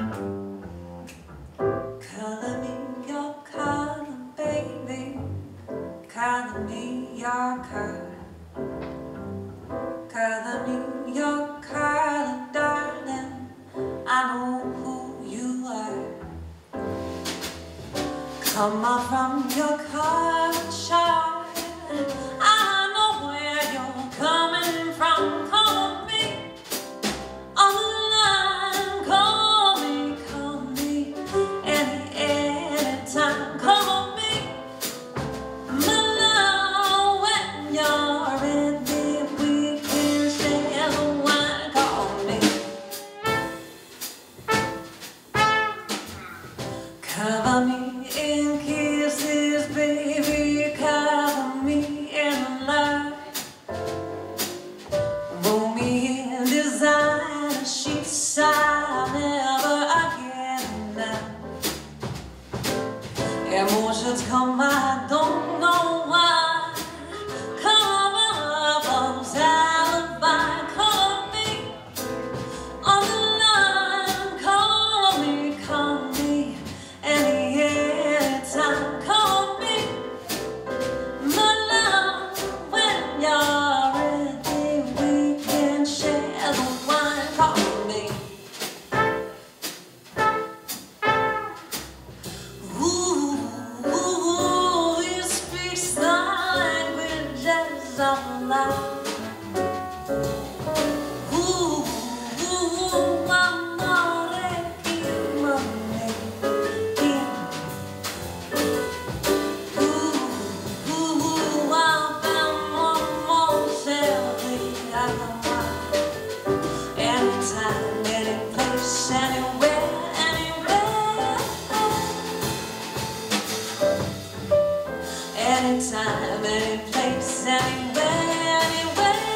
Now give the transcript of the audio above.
Me your color, baby. Me your color. Me your color, darling. I know who you are. Come on, from your color, child. come on. Anytime, any place, anywhere, anywhere.